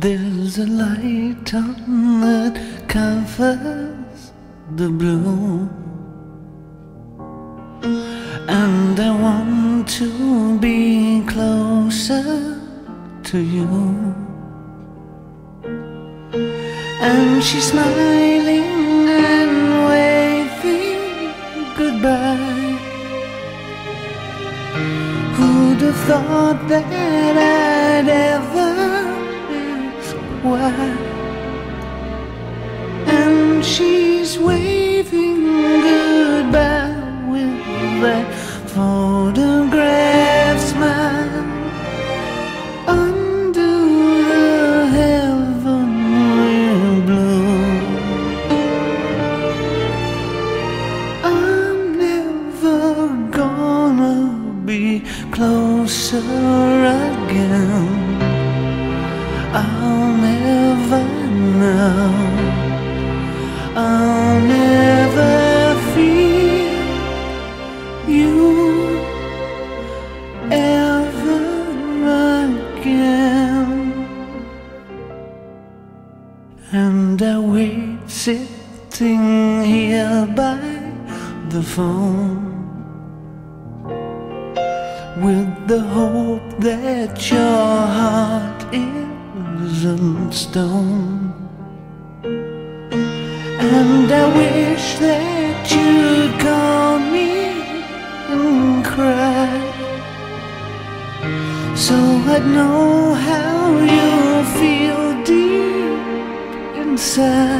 There's a light on that covers the blue, and I want to be closer to you. And she's smiling and waving goodbye. Who'd have thought that I'd ever why? And she's waving goodbye with that photograph smile under the heavenly blue. I'm never gonna be closer again. And I wait sitting here by the phone with the hope that your heart isn't stone. And I wish that you'd call me and cry So I'd know how you deep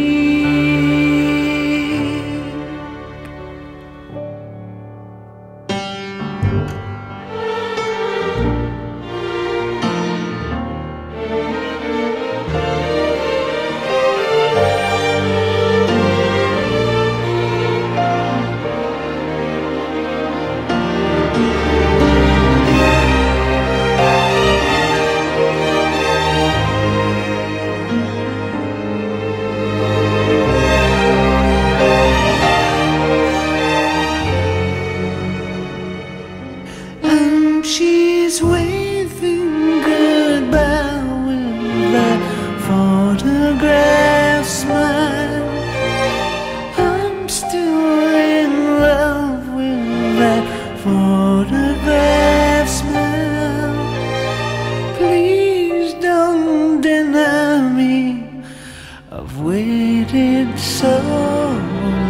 waited so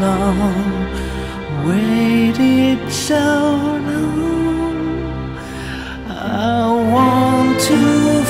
long, waited so long. I want to.